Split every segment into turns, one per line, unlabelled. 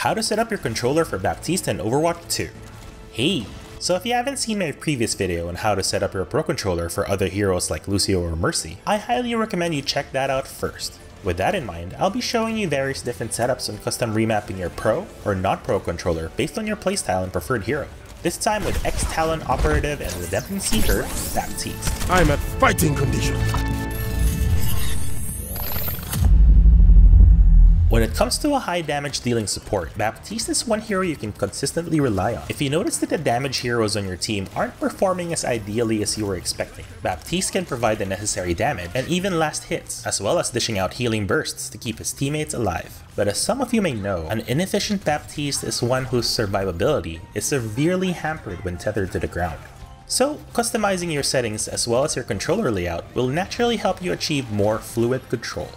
how to set up your controller for Baptiste in Overwatch 2. Hey! So if you haven't seen my previous video on how to set up your Pro Controller for other heroes like Lucio or Mercy, I highly recommend you check that out first. With that in mind, I'll be showing you various different setups on custom remapping your Pro or non-Pro controller based on your playstyle and preferred hero. This time with Ex-Talon Operative and Redemption Seeker, Baptiste.
I'm at fighting condition.
When it comes to a high damage dealing support, Baptiste is one hero you can consistently rely on. If you notice that the damage heroes on your team aren't performing as ideally as you were expecting, Baptiste can provide the necessary damage and even last hits, as well as dishing out healing bursts to keep his teammates alive. But as some of you may know, an inefficient Baptiste is one whose survivability is severely hampered when tethered to the ground. So, customizing your settings as well as your controller layout will naturally help you achieve more fluid control.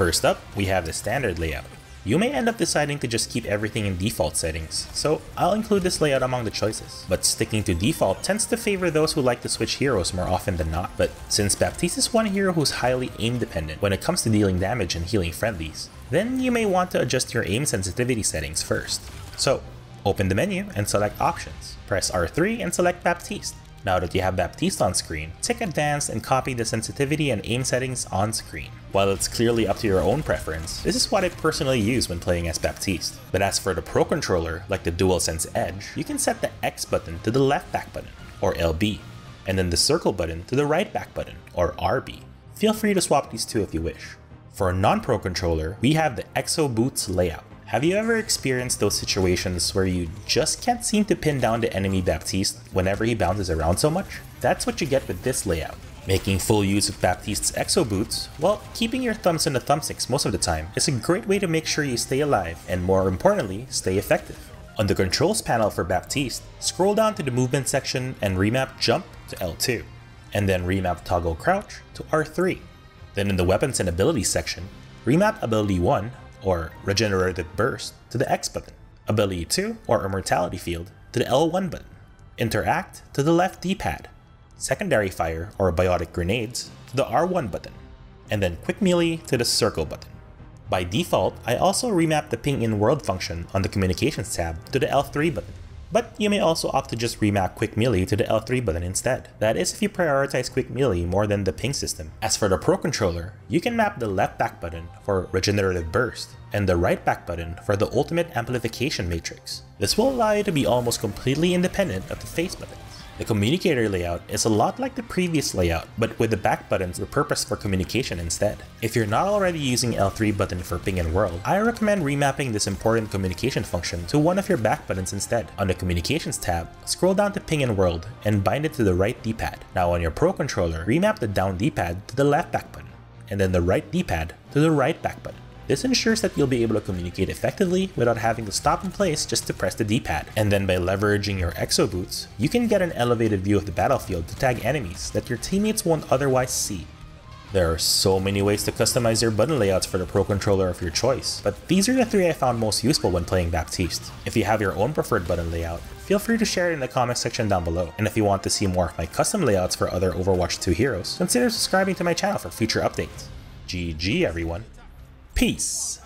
First up, we have the standard layout. You may end up deciding to just keep everything in default settings, so I'll include this layout among the choices. But sticking to default tends to favor those who like to switch heroes more often than not, but since Baptiste is one hero who's highly aim dependent when it comes to dealing damage and healing friendlies, then you may want to adjust your aim sensitivity settings first. So, open the menu and select options. Press R3 and select Baptiste. Now that you have Baptiste on screen, tick Advanced and copy the sensitivity and aim settings on screen. While it's clearly up to your own preference, this is what I personally use when playing as Baptiste. But as for the Pro Controller, like the DualSense Edge, you can set the X button to the left back button, or LB, and then the circle button to the right back button, or RB. Feel free to swap these two if you wish. For a non-Pro controller, we have the Exo Boots layout. Have you ever experienced those situations where you just can't seem to pin down the enemy Baptiste whenever he bounces around so much? That's what you get with this layout. Making full use of Baptiste's exo boots, while keeping your thumbs in the thumbsticks most of the time, is a great way to make sure you stay alive and more importantly, stay effective. On the controls panel for Baptiste, scroll down to the movement section and remap jump to L2, and then remap toggle crouch to R3. Then in the weapons and abilities section, remap ability 1 or Regenerative Burst to the X button, Ability 2 or Immortality Field to the L1 button, Interact to the left D-pad, Secondary Fire or Biotic Grenades to the R1 button, and then Quick Melee to the Circle button. By default, I also remap the Ping in World function on the Communications tab to the L3 button but you may also opt to just remap Quick Melee to the L3 button instead. That is if you prioritize Quick Melee more than the ping system. As for the Pro Controller, you can map the left back button for Regenerative Burst and the right back button for the Ultimate Amplification Matrix. This will allow you to be almost completely independent of the face button. The communicator layout is a lot like the previous layout, but with the back buttons repurposed for communication instead. If you're not already using L3 button for ping and world, I recommend remapping this important communication function to one of your back buttons instead. On the communications tab, scroll down to ping and world and bind it to the right D-pad. Now on your Pro controller, remap the down D-pad to the left back button, and then the right D-pad to the right back button. This ensures that you'll be able to communicate effectively without having to stop in place just to press the D-pad. And then by leveraging your exo boots, you can get an elevated view of the battlefield to tag enemies that your teammates won't otherwise see. There are so many ways to customize your button layouts for the Pro Controller of your choice, but these are the three I found most useful when playing Baptiste. If you have your own preferred button layout, feel free to share it in the comment section down below. And if you want to see more of my custom layouts for other Overwatch 2 heroes, consider subscribing to my channel for future updates. GG everyone. Peace.